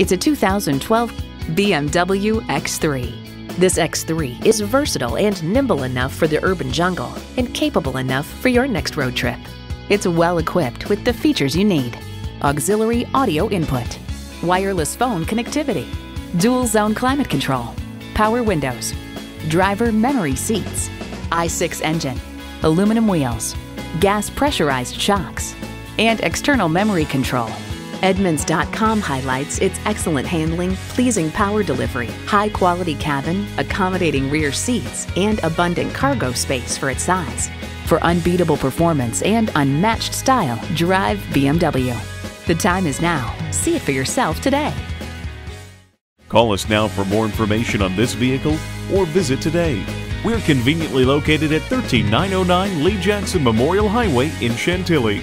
It's a 2012 BMW X3. This X3 is versatile and nimble enough for the urban jungle and capable enough for your next road trip. It's well equipped with the features you need. Auxiliary audio input, wireless phone connectivity, dual zone climate control, power windows, driver memory seats, i6 engine, aluminum wheels, gas pressurized shocks, and external memory control. Edmunds.com highlights its excellent handling, pleasing power delivery, high quality cabin, accommodating rear seats, and abundant cargo space for its size. For unbeatable performance and unmatched style, drive BMW. The time is now. See it for yourself today. Call us now for more information on this vehicle or visit today. We're conveniently located at 13909 Lee Jackson Memorial Highway in Chantilly.